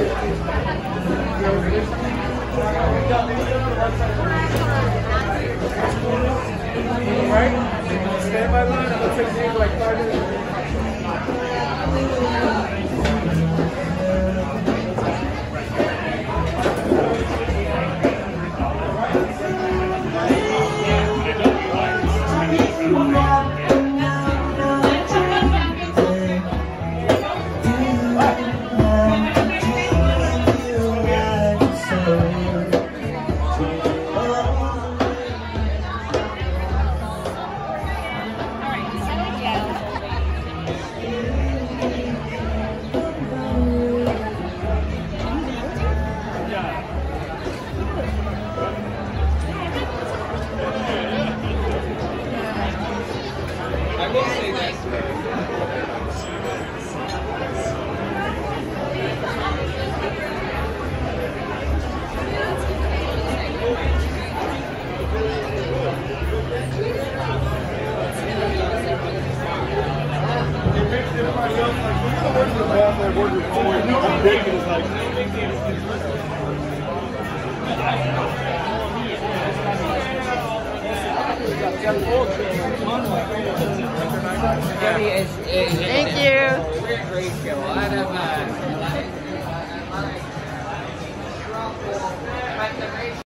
Right? Stand by line. Gonna take these like five minutes. This. Everybody else, like, Thank you.